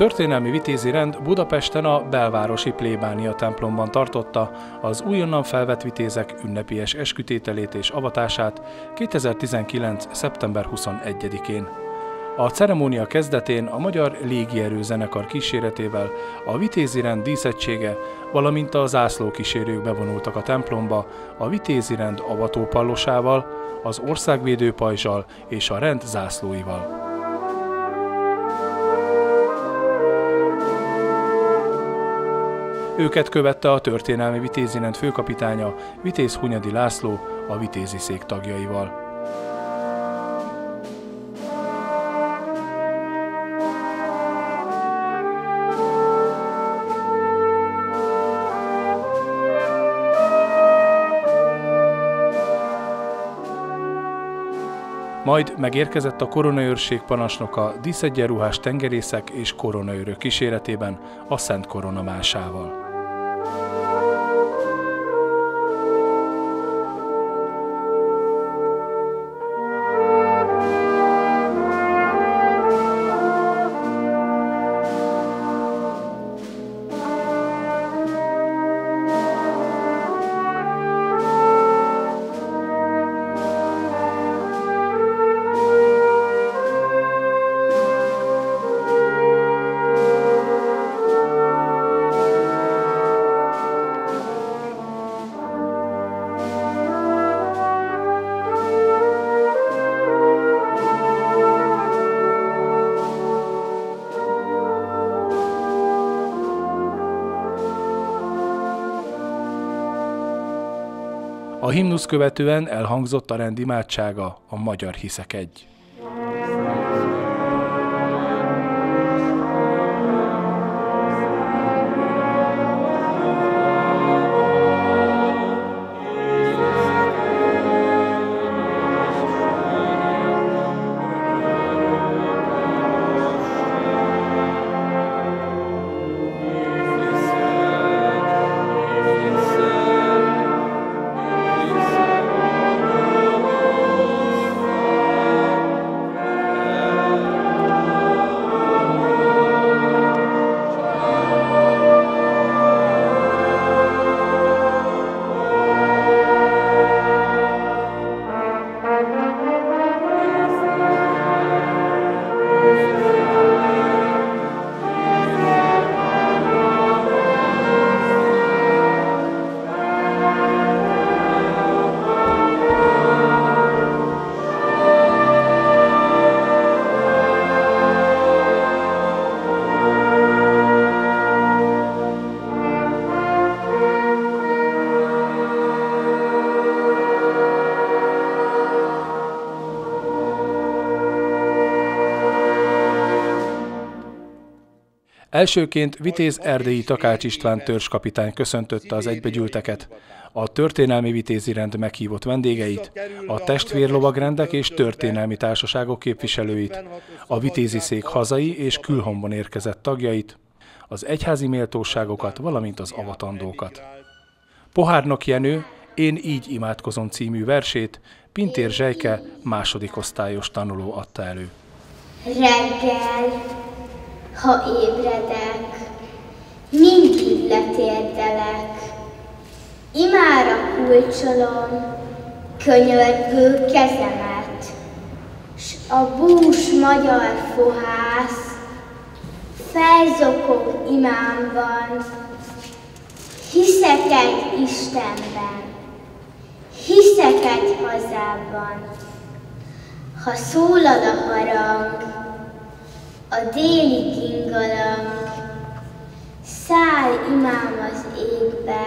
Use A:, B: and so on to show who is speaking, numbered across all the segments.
A: Történelmi vitézi rend Budapesten a belvárosi plébánia templomban tartotta az újonnan felvett vitézek ünnepies eskütételét és avatását 2019. szeptember 21-én. A ceremónia kezdetén a Magyar Légierő zenekar kíséretével a vitézi rend díszettsége, valamint a zászló kísérők bevonultak a templomba a vitézi rend avatópallosával, az országvédő pajzsal és a rend zászlóival. Őket követte a történelmi vitézinent főkapitánya Vitéz Hunyadi László a vitézi szék tagjaival. Majd megérkezett a koronaőrség parancsnoka díszegyenruhás tengerészek és koronaőrök kíséretében a Szent Korona másával. A himnusz követően elhangzott a rendimádsága, a Magyar Hiszek egy. Elsőként Vitéz Erdélyi Takács István törzskapitány köszöntötte az egybegyűlteket, a történelmi vitézi rend meghívott vendégeit, a testvérlovagrendek és történelmi társaságok képviselőit, a vitézi szék hazai és külhomban érkezett tagjait, az egyházi méltóságokat, valamint az avatandókat. Pohárnok Jenő Én így imádkozom című versét Pintér Zsejke második osztályos tanuló adta elő.
B: Reggel ha ébredek, mindig letérdelek. Imára kulcsolom könyörgő kezemet, s a bús magyar fohász felzokog imámban, hiszek egy Istenben, hiszek egy hazában. Ha szólal a harang, a déli kingalang, száll imám az égbe,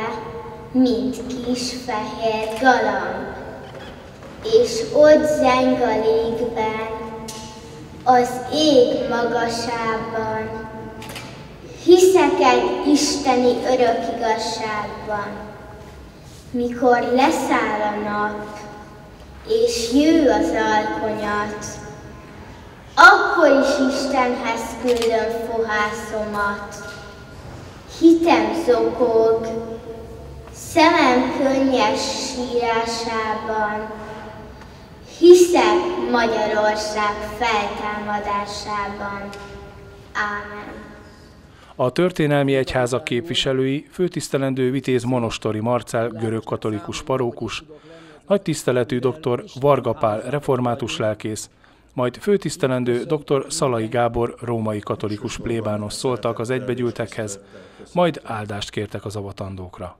B: mint kis fehér galamb, és ott zeng a légben, az ég magasában, hiszek egy isteni örök igazságban, mikor leszáll a nap, és jő az alkonyat, akkor is Istenhez küldöm fohászomat. Hitem zokog, szemem könnyes sírásában, hiszek Magyarország feltámadásában. Ámen.
A: A történelmi egyházak képviselői főtisztelendő Vitéz Monostori Marcel görög-katolikus parókus, nagy tiszteletű dr. Varga Pál református lelkész, majd főtisztelendő dr. Szalai Gábor római katolikus plébános szóltak az egybegyűltekhez, majd áldást kértek az avatandókra.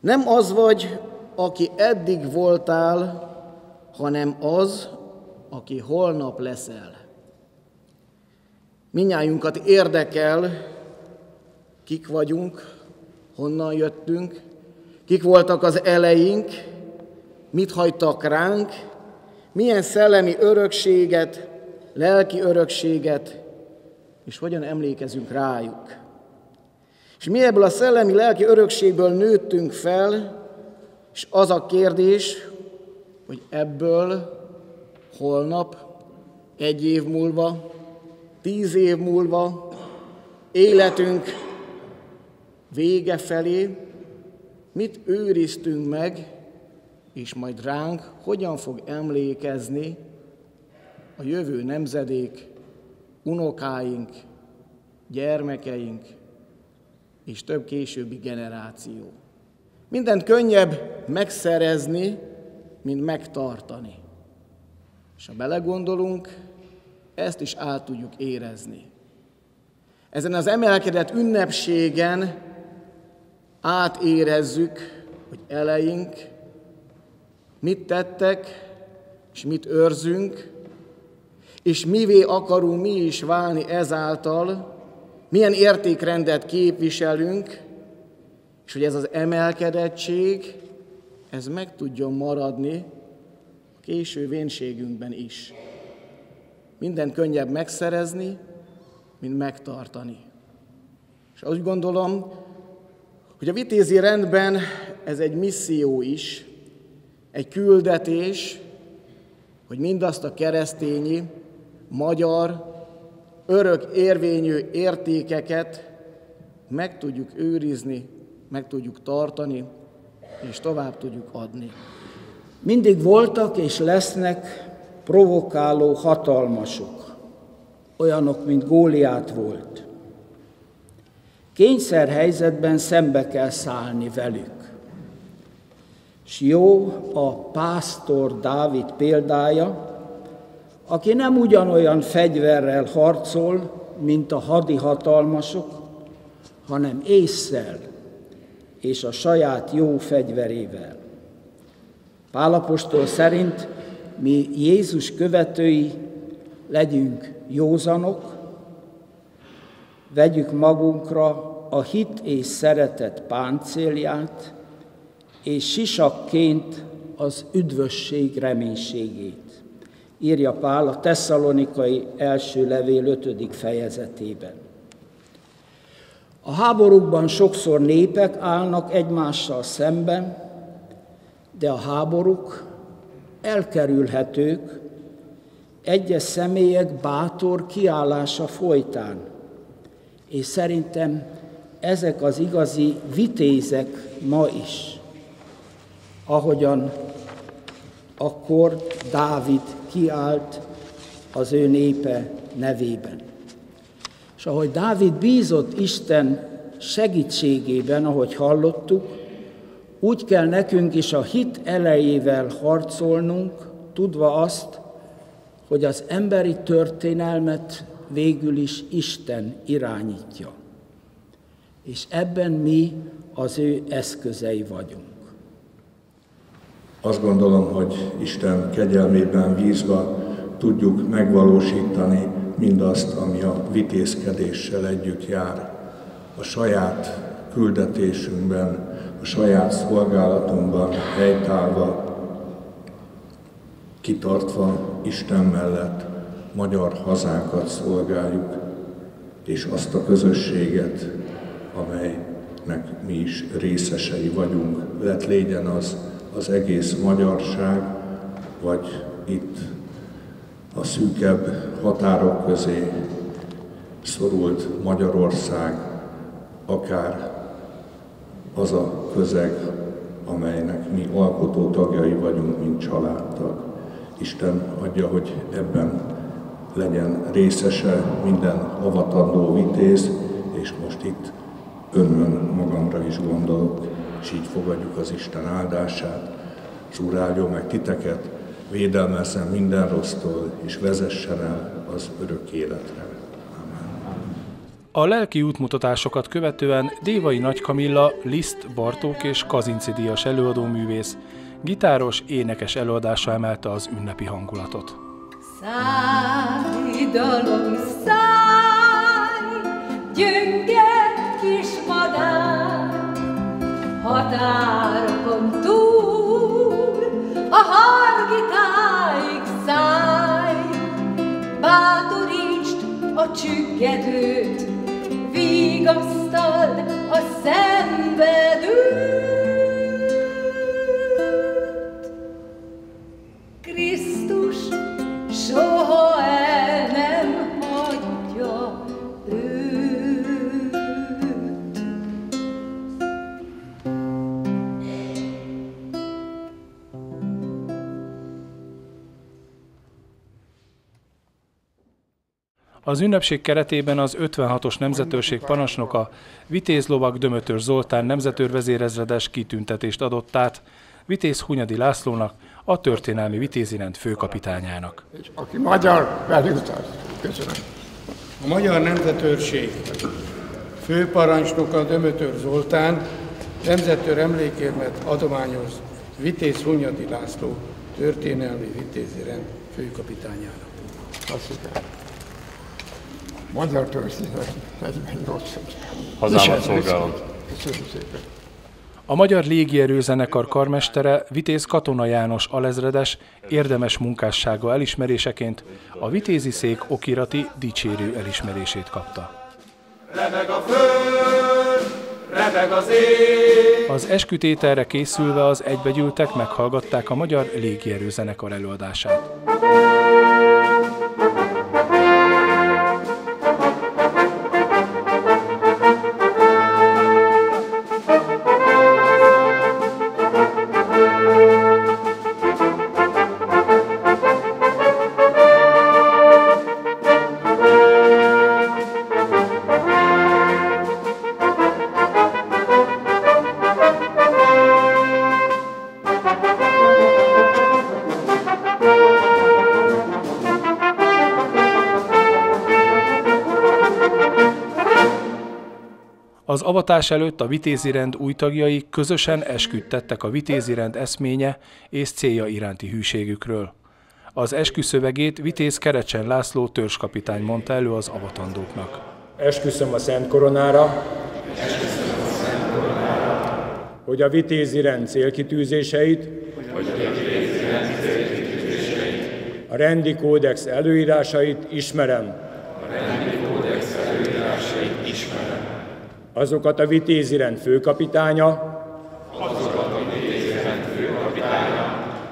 C: Nem az vagy, aki eddig voltál, hanem az, aki holnap leszel. Minnyájunkat érdekel, kik vagyunk, honnan jöttünk, kik voltak az eleink, mit hagytak ránk, milyen szellemi örökséget, lelki örökséget, és hogyan emlékezünk rájuk. És mi ebből a szellemi lelki örökségből nőttünk fel, és az a kérdés, hogy ebből holnap, egy év múlva, tíz év múlva, életünk vége felé mit őriztünk meg, és majd ránk hogyan fog emlékezni a jövő nemzedék, unokáink, gyermekeink és több későbbi generáció. Mindent könnyebb megszerezni, mint megtartani. És ha belegondolunk, ezt is át tudjuk érezni. Ezen az emelkedett ünnepségen átérezzük, hogy eleink mit tettek, és mit őrzünk, és mivé akarunk mi is válni ezáltal, milyen értékrendet képviselünk, és hogy ez az emelkedettség, ez meg tudjon maradni a késő vénségünkben is. Minden könnyebb megszerezni, mint megtartani. És úgy gondolom, hogy a vitézi rendben ez egy misszió is, egy küldetés, hogy mindazt a keresztényi, magyar, örök érvényű értékeket meg tudjuk őrizni, meg tudjuk tartani, és tovább tudjuk adni.
D: Mindig voltak és lesznek provokáló hatalmasok, olyanok, mint Góliát volt. Kényszer helyzetben szembe kell szállni velük. És jó a pásztor Dávid példája, aki nem ugyanolyan fegyverrel harcol, mint a hadi hatalmasok, hanem észszel és a saját jó fegyverével. Pálapostól szerint mi Jézus követői legyünk józanok, vegyük magunkra a hit és szeretet páncélját, és sisakként az üdvösség reménységét, írja Pál a tesszalonikai első levél 5. fejezetében. A háborúkban sokszor népek állnak egymással szemben, de a háborúk elkerülhetők egyes személyek bátor kiállása folytán. És szerintem ezek az igazi vitézek ma is, ahogyan akkor Dávid kiállt az ő népe nevében. És ahogy Dávid bízott Isten segítségében, ahogy hallottuk, úgy kell nekünk is a hit elejével harcolnunk, tudva azt, hogy az emberi történelmet végül is Isten irányítja. És ebben mi az ő eszközei vagyunk.
E: Azt gondolom, hogy Isten kegyelmében vízva tudjuk megvalósítani mindazt, ami a vitézkedéssel együtt jár. A saját küldetésünkben, a saját szolgálatunkban helytállva, kitartva Isten mellett magyar hazánkat szolgáljuk, és azt a közösséget, amelynek mi is részesei vagyunk, lett légyen az az egész magyarság, vagy itt a szűkebb határok közé szorult Magyarország, akár az a közeg, amelynek mi alkotó tagjai vagyunk, mint családtag. Isten adja, hogy ebben legyen részese minden avatandó vitéz, és most itt önön magamra is gondolok, és így fogadjuk az Isten áldását, és Úr áldjon meg titeket, védelmezzen minden rossztól, és vezessen el az örök életre.
A: A lelki útmutatásokat követően Dévai Nagy Kamilla, Liszt, Bartók és Kazinci díjas előadóművész, gitáros, énekes előadása emelte az ünnepi hangulatot.
F: Szállj, dalom, szállj, gyönge határokon túl, a hargitáig szállj, bátorítsd a csüggedőt, vigasztald a szenvedőt.
A: Az ünnepség keretében az 56-os nemzetőrség parancsnoka Vitéz Lovag Dömötör Zoltán nemzetőrvezérezredes kitüntetést adott át Vitéz Hunyadi Lászlónak, a történelmi vitézirend főkapitányának.
G: És aki magyar, tart. Köszönöm.
H: A Magyar Nemzetőrség főparancsnoka Dömötör Zoltán nemzetőr emlékérmet adományoz Vitéz Hunyadi László történelmi vitézirend főkapitányának.
G: Köszönöm. Magyar történet 48
I: Hazámat szolgálom.
G: Köszönöm szépen.
A: A Magyar Légierő zenekar karmestere Vitéz Katona János alezredes érdemes munkássága elismeréseként a Vitézi Szék okirati dicsérő elismerését kapta.
J: Remeg a föld, remeg az ég.
A: Az eskütételre készülve az egybegyűltek meghallgatták a Magyar Légierő zenekar előadását. Az avatás előtt a vitézi rend új tagjai közösen esküdt tettek a vitézi rend eszménye és célja iránti hűségükről. Az eskü szövegét Vitéz Kerecsen László törzskapitány mondta elő az avatandóknak.
K: Esküszöm a Szent Koronára, hogy a vitézi rend célkitűzéseit, a rendi kódex előírásait ismerem, azokat a vitézi rend főkapitánya,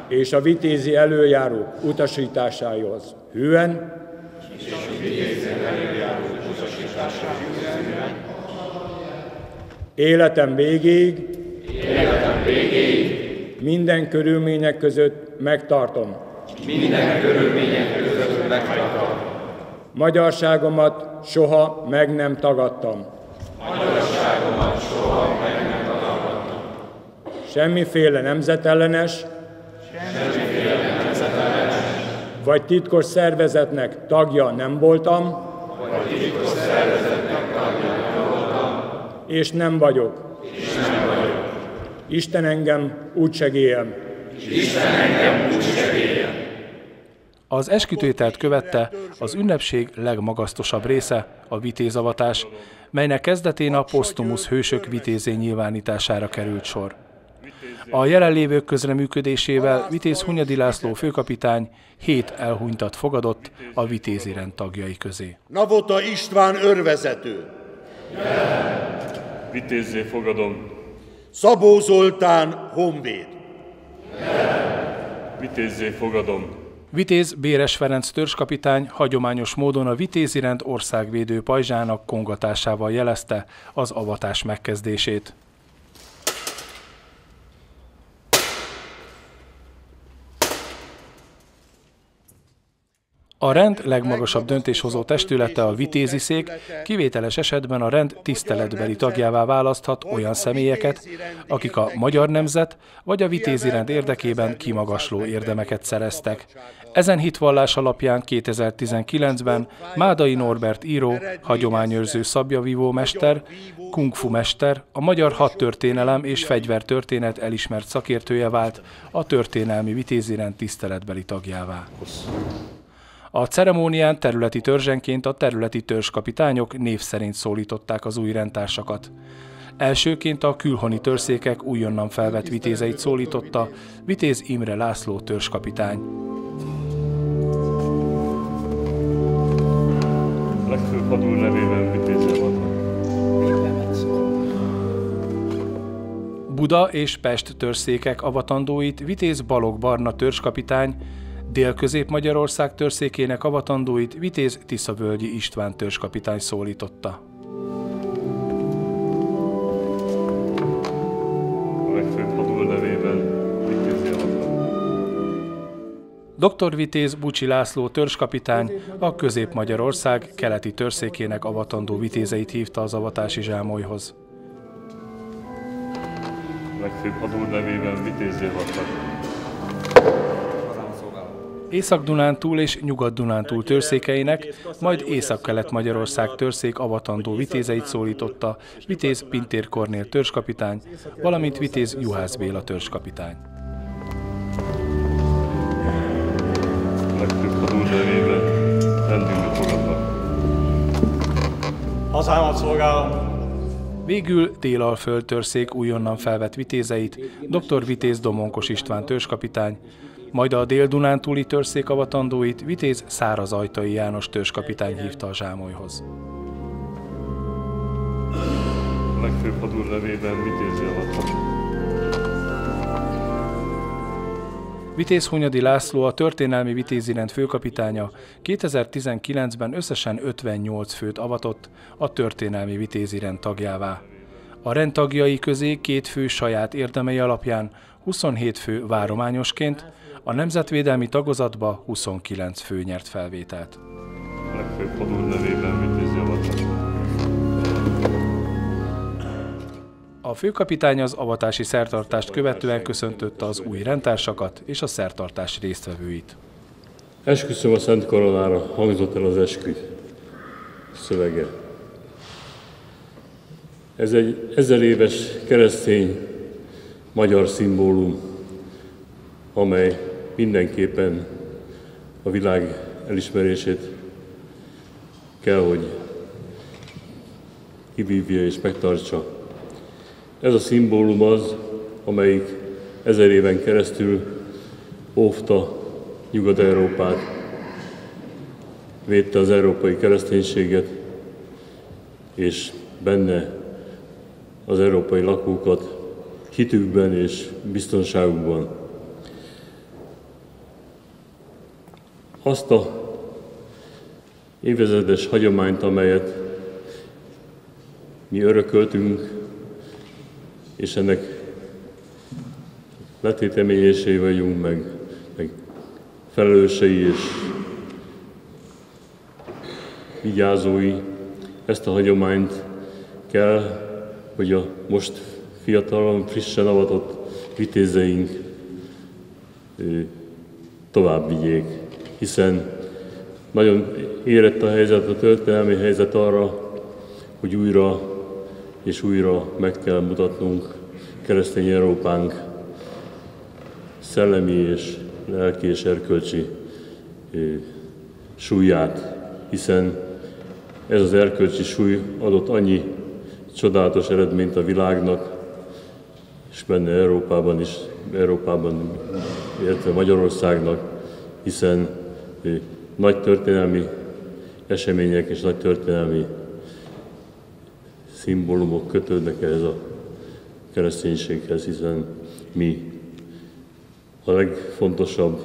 K: és a vitézi előjáró utasításához hűen, életem végéig, minden körülmények között megtartom.
J: Minden körülmények között megtartom.
K: Magyarságomat soha meg nem tagadtam.
J: Magyarságomat soha meg nem tagadtam.
K: Semmiféle nemzetellenes,
J: Semmiféle nemzetellenes,
K: vagy titkos szervezetnek tagja nem voltam,
J: vagy titkos szervezetnek tagja nem voltam,
K: és nem vagyok.
J: és nem vagyok.
K: Isten engem úgy segélyen.
J: Isten engem úgy.
A: Az eskütételt követte az ünnepség legmagasztosabb része, a vitézavatás, melynek kezdetén a posztumusz hősök vitézé nyilvánítására került sor. A jelenlévők közreműködésével Vitéz Hunyadi László főkapitány hét elhunytat fogadott a vitézi rend tagjai közé.
L: Navota István örvezető.
I: Vitézzé fogadom.
L: Szabó Zoltán honvéd.
I: Vitézzé fogadom.
A: Vitéz Béres Ferenc törzskapitány hagyományos módon a vitézi rend országvédő pajzsának kongatásával jelezte az avatás megkezdését. A rend legmagasabb döntéshozó testülete a vitézi szék, kivételes esetben a rend tiszteletbeli tagjává választhat olyan személyeket, akik a magyar nemzet vagy a vitézi rend érdekében kimagasló érdemeket szereztek. Ezen hitvallás alapján 2019-ben Mádai Norbert író, hagyományőrző szabjavívó mester, kungfu mester, a magyar hadtörténelem és fegyvertörténet elismert szakértője vált a történelmi vitézirend tiszteletbeli tagjává. A ceremónián területi törzsenként a területi törzskapitányok név szerint szólították az új rendtársakat. Elsőként a külhoni törszékek újonnan felvett vitézeit szólította Vitéz Imre László törzskapitány.
I: Legfőbb hadúr nevében vitézzel vannak.
A: Buda és Pest törszékek avatandóit Vitéz Balog Barna törzskapitány, Dél-Közép-Magyarország törszékének avatandóit Vitéz Tiszavölgyi István törzskapitány szólította. Dr. Vitéz Bucsi László törzskapitány a Közép-Magyarország keleti törszékének avatandó vitézeit hívta az avatási zsámolyhoz.
I: Legfőbb hadúr nevében vitézzel vannak.
A: Észak-Dunántúl és Nyugat-Dunántúl törszékeinek, majd Észak-Kelet-Magyarország törszék avatandó vitézeit szólította Vitéz Pintér Kornél törzskapitány, valamint Vitéz Juhász Béla törzskapitány.
M: Hazámat szolgálom!
A: Végül Délalföld törszék újonnan felvett vitézeit dr. Vitéz Domonkos István törzskapitány, majd a Dél-Dunántúli törszék avatandóit Vitéz Szárazajtai János törzskapitány hívta a zsámolyhoz.
I: A legfőbb hadúr nevében vannak.
A: Vitéz Hunyadi László a történelmi vitézirend főkapitánya 2019-ben összesen 58 főt avatott a történelmi vitézirend tagjává. A rendtagjai közé két fő saját érdemei alapján 27 fő várományosként, a nemzetvédelmi tagozatba 29 fő nyert felvételt.
I: A legfőbb nevében vitézzel vannak.
A: A főkapitány az avatási szertartást követően köszöntötte az új rendtársakat és a szertartás résztvevőit.
N: Esküszöm a Szent Koronára, hangzott el az eskü szövege. Ez egy ezer éves keresztény magyar szimbólum, amely mindenképpen a világ elismerését kell, hogy kivívja és megtartsa. Ez a szimbólum az, amelyik ezer éven keresztül óvta Nyugat-Európát, védte az európai kereszténységet, és benne az európai lakókat hitükben és biztonságukban. Azt a évezedes hagyományt, amelyet mi örököltünk, és ennek letéteményései vagyunk, meg, meg felelősei és vigyázói. Ezt a hagyományt kell, hogy a most fiatalon, frissen avatott vitézeink tovább vigyék, hiszen nagyon érett a helyzet, a történelmi helyzet arra, hogy újra és újra meg kell mutatnunk keresztény Európánk szellemi és lelki és erkölcsi súlyát, hiszen ez az erkölcsi súly adott annyi csodálatos eredményt a világnak, és benne Európában is, Európában, illetve Magyarországnak, hiszen nagy történelmi események és nagy történelmi szimbólumok kötődnek ehhez a kereszténységhez, hiszen mi a legfontosabb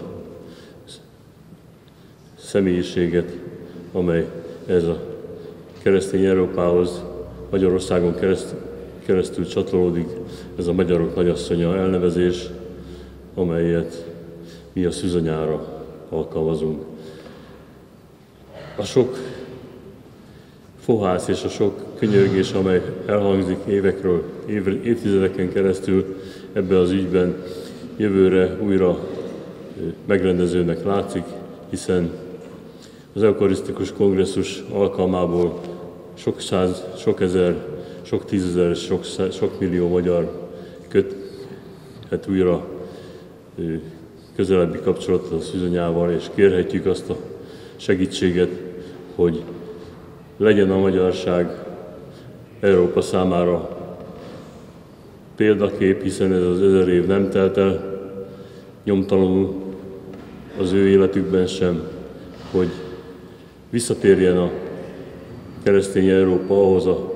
N: személyiséget, amely ez a keresztény Európához Magyarországon kereszt, keresztül csatolódik, ez a Magyarok Nagyasszonya elnevezés, amelyet mi a szűzanyára alkalmazunk. a sok fohász és a sok könyörgés, amely elhangzik évekről, év, évtizedeken keresztül ebbe az ügyben, jövőre újra megrendezőnek látszik, hiszen az eukarisztikus kongresszus alkalmából sok száz, sok ezer, sok tízezer, sok, sok millió magyar köthet újra közelebbi kapcsolatot a szűzanyával, és kérhetjük azt a segítséget, hogy legyen a magyarság Európa számára példakép, hiszen ez az ezer év nem telt el nyomtalanul az ő életükben sem, hogy visszatérjen a keresztény Európa ahhoz a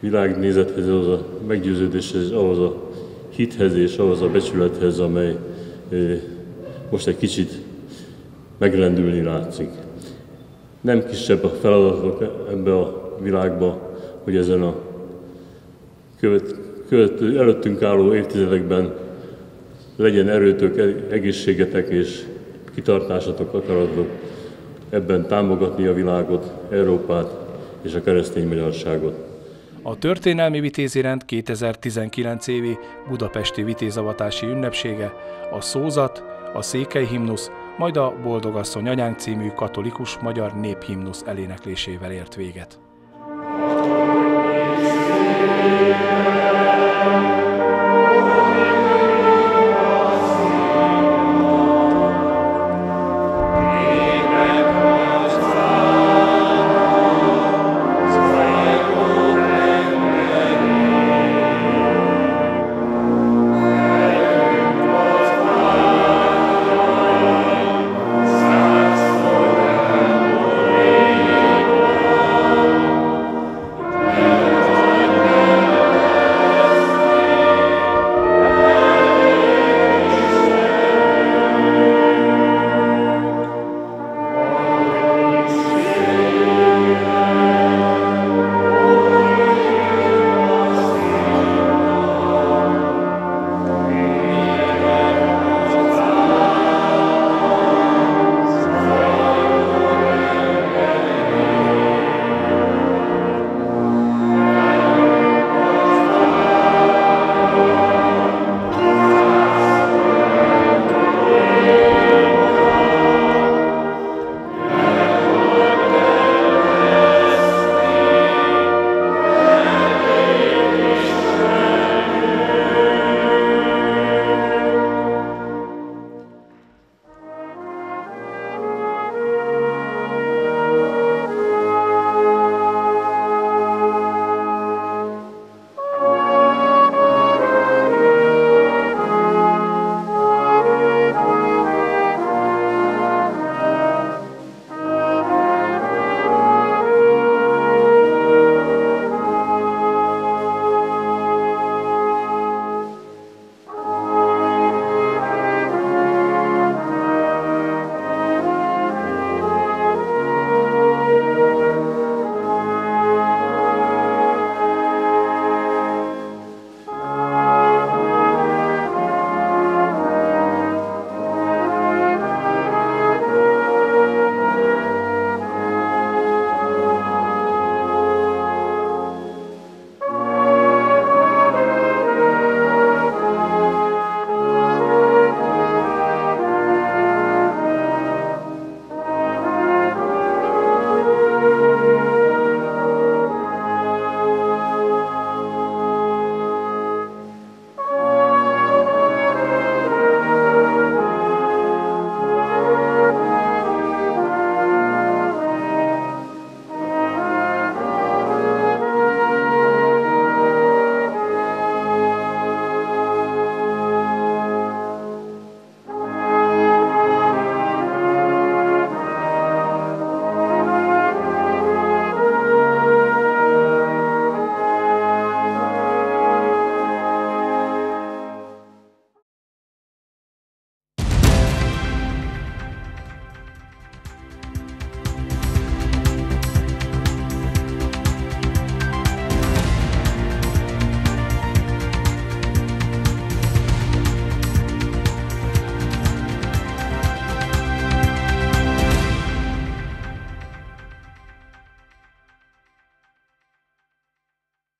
N: világnézethez, ahhoz a meggyőződéshez, ahhoz a hithez és ahhoz a becsülethez, amely most egy kicsit megrendülni látszik. Nem kisebb a feladatok ebbe a világba, hogy ezen a követ, követ, előttünk álló évtizedekben legyen erőtök, egészségetek és kitartásatok, akaratok ebben támogatni a világot, Európát és a keresztény magyarságot.
A: A történelmi vitézirend 2019 évi budapesti vitézavatási ünnepsége, a szózat, a székely himnusz, majd a Boldogasszony anyánk című katolikus magyar néphimnusz eléneklésével ért véget.